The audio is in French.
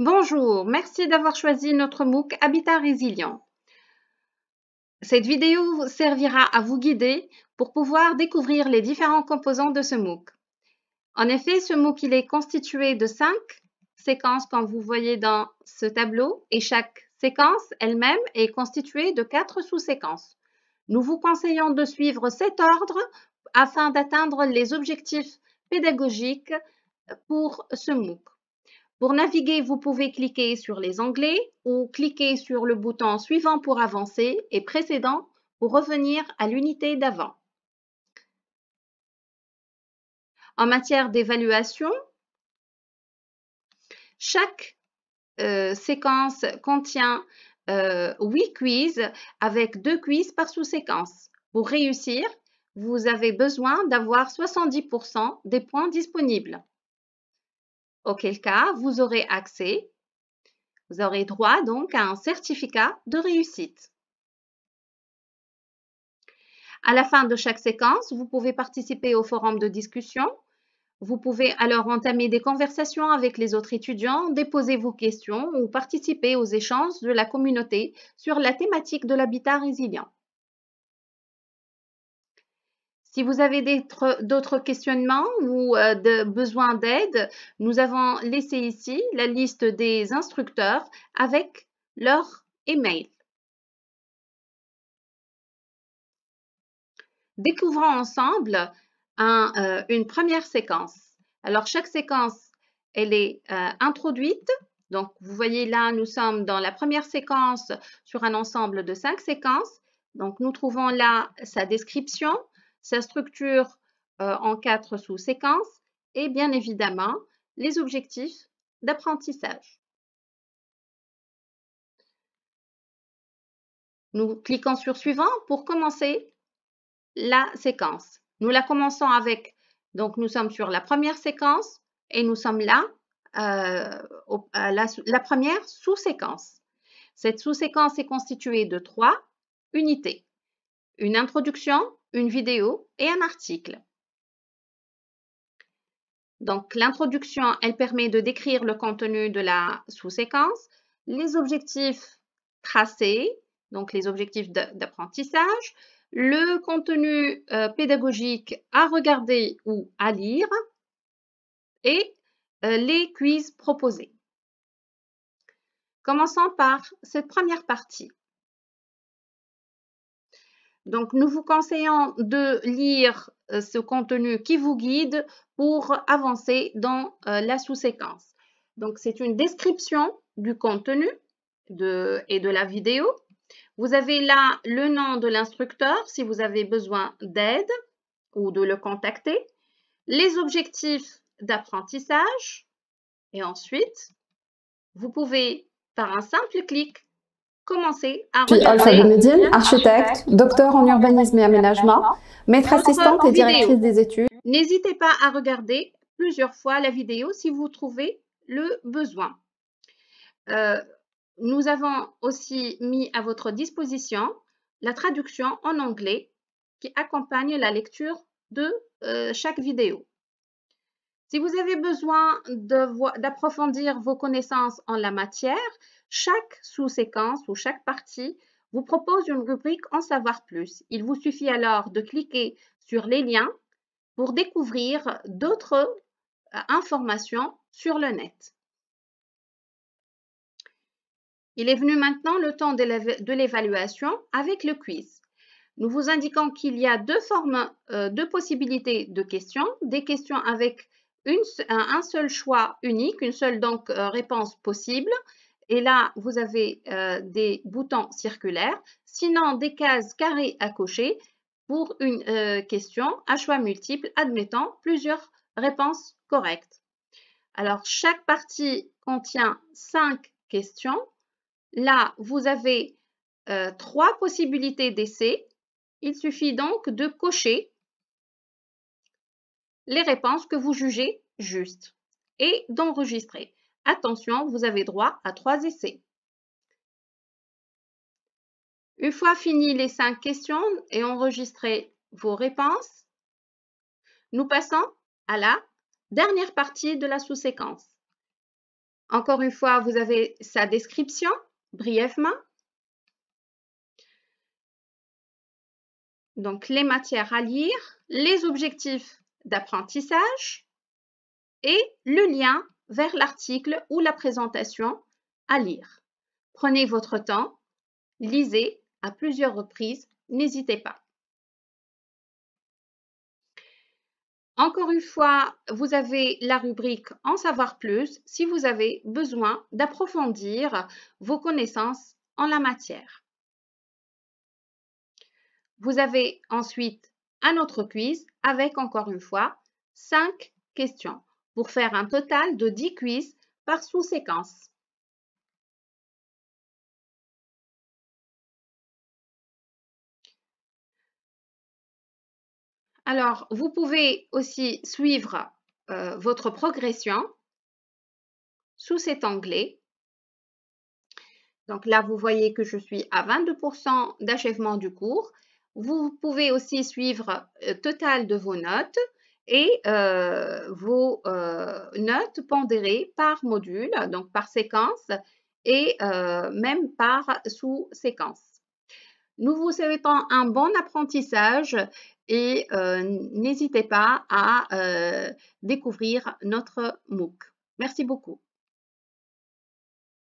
Bonjour, merci d'avoir choisi notre MOOC Habitat Résilient. Cette vidéo servira à vous guider pour pouvoir découvrir les différents composants de ce MOOC. En effet, ce MOOC il est constitué de cinq séquences comme vous voyez dans ce tableau et chaque séquence elle-même est constituée de quatre sous-séquences. Nous vous conseillons de suivre cet ordre afin d'atteindre les objectifs pédagogiques pour ce MOOC. Pour naviguer, vous pouvez cliquer sur les onglets ou cliquer sur le bouton suivant pour avancer et précédent pour revenir à l'unité d'avant. En matière d'évaluation, chaque euh, séquence contient euh, 8 quiz avec 2 quiz par sous-séquence. Pour réussir, vous avez besoin d'avoir 70% des points disponibles auquel cas vous aurez accès, vous aurez droit donc à un certificat de réussite. À la fin de chaque séquence, vous pouvez participer au forum de discussion. Vous pouvez alors entamer des conversations avec les autres étudiants, déposer vos questions ou participer aux échanges de la communauté sur la thématique de l'habitat résilient. Si vous avez d'autres questionnements ou euh, de besoin d'aide, nous avons laissé ici la liste des instructeurs avec leur email. Découvrons ensemble euh, une première séquence. Alors, chaque séquence, elle est euh, introduite. Donc, vous voyez là, nous sommes dans la première séquence sur un ensemble de cinq séquences. Donc, nous trouvons là sa description, sa structure euh, en quatre sous-séquences et bien évidemment les objectifs d'apprentissage. Nous cliquons sur suivant pour commencer la séquence. Nous la commençons avec, donc nous sommes sur la première séquence et nous sommes là, euh, la, la première sous-séquence. Cette sous-séquence est constituée de trois unités. Une introduction, une vidéo et un article. Donc, l'introduction, elle permet de décrire le contenu de la sous-séquence, les objectifs tracés, donc les objectifs d'apprentissage, le contenu euh, pédagogique à regarder ou à lire et euh, les quiz proposés. Commençons par cette première partie. Donc, nous vous conseillons de lire euh, ce contenu qui vous guide pour avancer dans euh, la sous-séquence. Donc, c'est une description du contenu et de la vidéo. Vous avez là le nom de l'instructeur si vous avez besoin d'aide ou de le contacter, les objectifs d'apprentissage et ensuite, vous pouvez, par un simple clic, commencer à Je suis Alpha Benedine, architecte, docteur en urbanisme et aménagement, maître assistante et directrice des études. N'hésitez pas à regarder plusieurs fois la vidéo si vous trouvez le besoin. Euh, nous avons aussi mis à votre disposition la traduction en anglais qui accompagne la lecture de euh, chaque vidéo. Si vous avez besoin d'approfondir vos connaissances en la matière, chaque sous-séquence ou chaque partie vous propose une rubrique En savoir plus. Il vous suffit alors de cliquer sur les liens pour découvrir d'autres euh, informations sur le net. Il est venu maintenant le temps de l'évaluation avec le quiz. Nous vous indiquons qu'il y a deux formes, euh, deux possibilités de questions, des questions avec un seul choix unique, une seule euh, réponse possible et là, vous avez euh, des boutons circulaires, sinon des cases carrées à cocher pour une euh, question à choix multiple admettant plusieurs réponses correctes. Alors, chaque partie contient cinq questions. Là, vous avez euh, trois possibilités d'essai. Il suffit donc de cocher les réponses que vous jugez justes et d'enregistrer. Attention, vous avez droit à trois essais. Une fois fini les cinq questions et enregistré vos réponses, nous passons à la dernière partie de la sous-séquence. Encore une fois, vous avez sa description brièvement. Donc, les matières à lire, les objectifs d'apprentissage et le lien vers l'article ou la présentation à lire. Prenez votre temps, lisez à plusieurs reprises, n'hésitez pas. Encore une fois, vous avez la rubrique En savoir plus si vous avez besoin d'approfondir vos connaissances en la matière. Vous avez ensuite un autre quiz avec encore une fois 5 questions pour faire un total de 10 quiz par sous-séquence. Alors, vous pouvez aussi suivre euh, votre progression sous cet onglet. Donc là, vous voyez que je suis à 22% d'achèvement du cours. Vous pouvez aussi suivre le euh, total de vos notes et euh, vos notes pondérées par module, donc par séquence et même par sous-séquence. Nous vous souhaitons un bon apprentissage et euh, n'hésitez pas à euh, découvrir notre MOOC. Merci beaucoup.